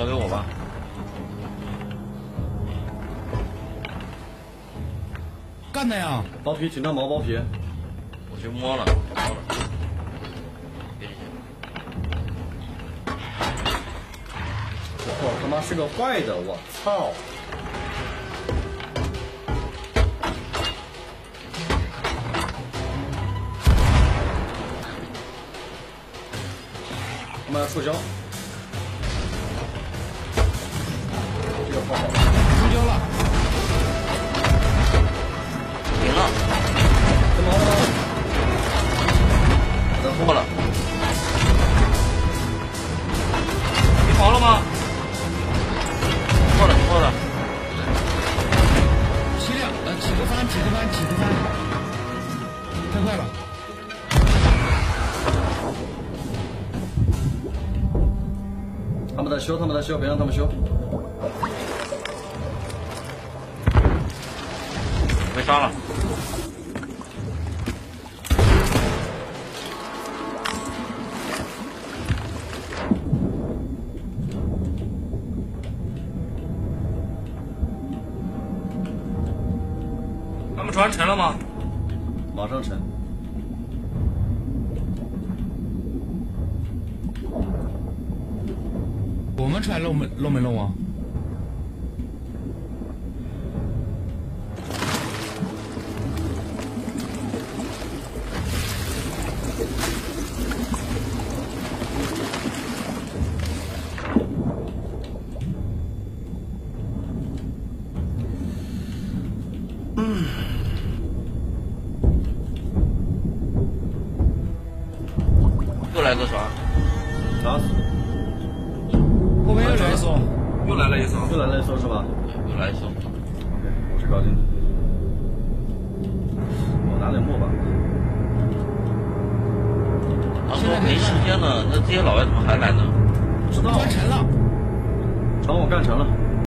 交给我吧。干的呀！包皮，警察毛包皮。我去摸了。我他妈是个坏的，我操！他妈触不好。出交了，赢了，怎么了？咱破了。你跑了吗？破了，破了。七辆，呃，几个翻，几个翻，几个翻，太快了。他们在修，他们在修，别让他们修。被杀了。他们船沉了吗？马上沉。我们船漏没漏没漏啊？又来个船，啥！后面又来一艘，又来了一艘，又来了一艘是吧又来一艘。？OK，我是搞定。我拿点木板。他说没时间了，那这些老外怎么还来呢？不知道，船沉了。船我干成了。